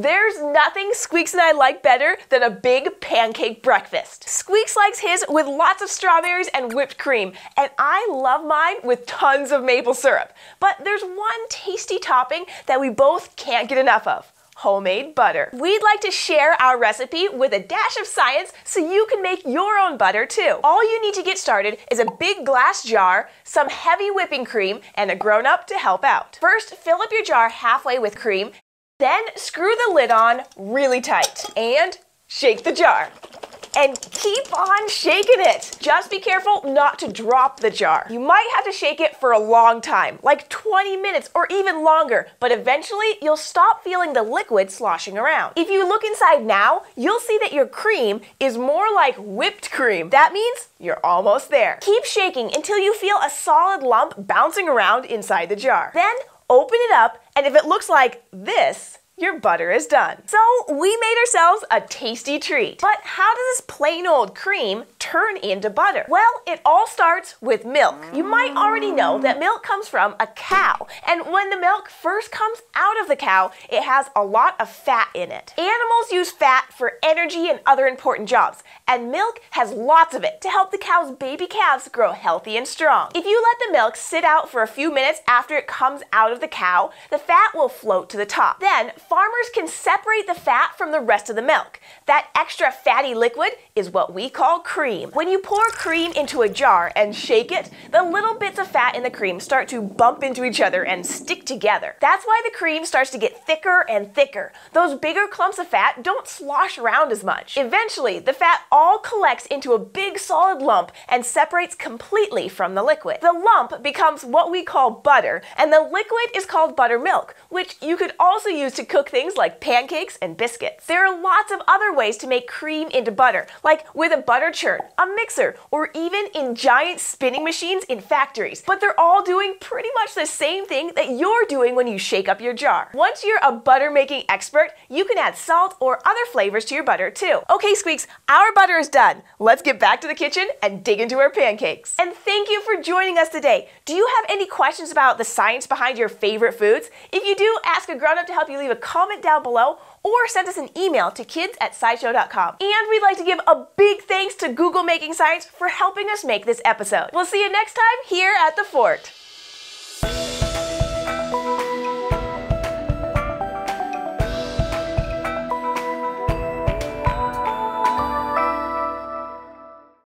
There's nothing Squeaks and I like better than a big pancake breakfast. Squeaks likes his with lots of strawberries and whipped cream, and I love mine with tons of maple syrup. But there's one tasty topping that we both can't get enough of homemade butter. We'd like to share our recipe with a dash of science so you can make your own butter too. All you need to get started is a big glass jar, some heavy whipping cream, and a grown up to help out. First, fill up your jar halfway with cream, then screw the lid on really tight and shake the jar and keep on shaking it. Just be careful not to drop the jar. You might have to shake it for a long time, like 20 minutes or even longer, but eventually you'll stop feeling the liquid sloshing around. If you look inside now, you'll see that your cream is more like whipped cream. That means you're almost there. Keep shaking until you feel a solid lump bouncing around inside the jar. Then open it up, and if it looks like this, your butter is done. So we made ourselves a tasty treat. But how does this plain old cream turn into butter? Well, it all starts with milk. You might already know that milk comes from a cow. And when the milk first comes out of the cow, it has a lot of fat in it. Animals use fat for energy and other important jobs. And milk has lots of it to help the cow's baby calves grow healthy and strong. If you let the milk sit out for a few minutes after it comes out of the cow, the fat will float to the top. Then farmers can separate the fat from the rest of the milk. That extra fatty liquid is what we call cream. When you pour cream into a jar and shake it, the little bits of fat in the cream start to bump into each other and stick together. That's why the cream starts to get thicker and thicker. Those bigger clumps of fat don't slosh around as much. Eventually, the fat all collects into a big solid lump and separates completely from the liquid. The lump becomes what we call butter, and the liquid is called buttermilk, which you could also use to cook cook things like pancakes and biscuits. There are lots of other ways to make cream into butter, like with a butter churn, a mixer, or even in giant spinning machines in factories. But they're all doing pretty much the same thing that you're doing when you shake up your jar. Once you're a butter making expert, you can add salt or other flavors to your butter too. Okay, Squeaks, our butter is done. Let's get back to the kitchen and dig into our pancakes. And thank you for joining us today. Do you have any questions about the science behind your favorite foods? If you do, ask a grown up to help you leave a comment down below or send us an email to kids at scishow.com. And we'd like to give a big thanks to Google Making Science for helping us make this episode. We'll see you next time here at the Fort.